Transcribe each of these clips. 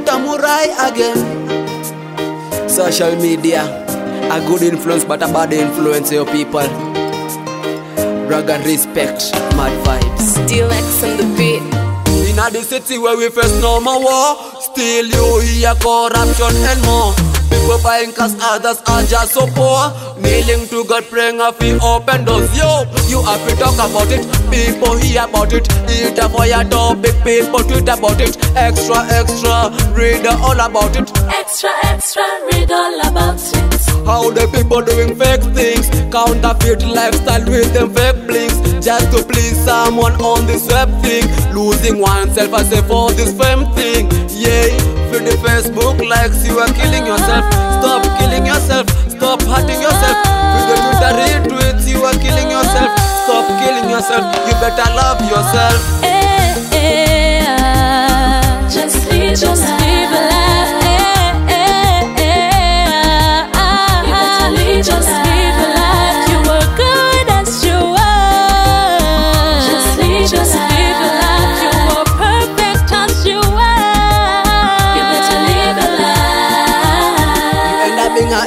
utamurai again. Social media a good influence but a bad influence your people. Brag and respect mad vibes. Delex on the beat. In a the city where we face no more war Still you hear corruption and more. People buying cause others are just so poor. Kneeling to God praying a fee open doors. Yo, you have to talk about it People hear about it. Eat a topic People tweet about it. Extra, extra Read all about it. Extra, extra, read all about it. How the people doing fake things. Counterfeit lifestyle with them fake blinks. Just to please someone on this web thing. Losing oneself as a for this fame thing. Yeah, for the Facebook likes. You are killing yourself. Stop killing yourself, stop hurting yourself. With the Twitter retweets you are killing yourself. Stop killing yourself, you better love yourself Eh, eh. Just just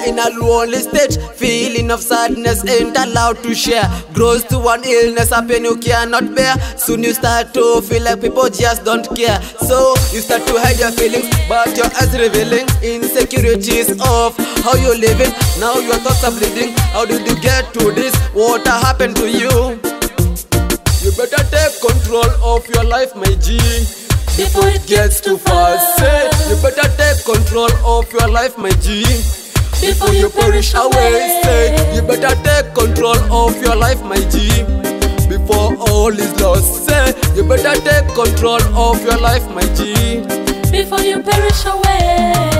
In a lonely state. Feeling of sadness ain't allowed to share. Grows to one illness, a pain you cannot bear. Soon you start to feel like people just don't care. So you start to hide your feelings But your eyes revealing insecurities of how you living. Now your thoughts are bleeding. How did you get to this? What happened to you? You better take control of your life, my G. Before it Gets too far, say You better take control of your life, my G before you perish away. Say, you better take control of your life, my G. Before all is lost, say, you better take control of your life, my G. before you perish away.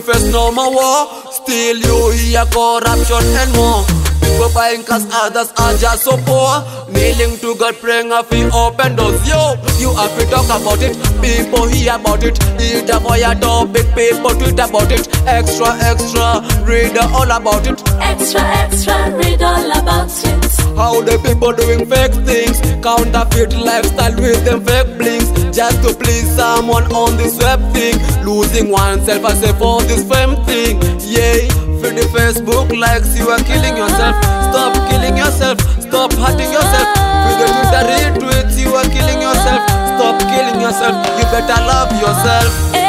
Face no more war, still you hear corruption and more. People buying cause others are just so poor. Kneeling to God praying a fee open doors. Yo, you have to talk about it. People hear about it. Eat a your topic. People tweet about it. Extra, extra. Read all about it. Extra, extra, read all about it. How the people doing fake things Counterfeit lifestyle with them fake blinks Just to please someone on this web thing. Losing oneself as a for this fame thing. Yeah, for the Facebook likes you are killing yourself. Stop killing yourself, stop hurting yourself. For the Twitter retweets you are killing yourself. Stop killing yourself, you better love yourself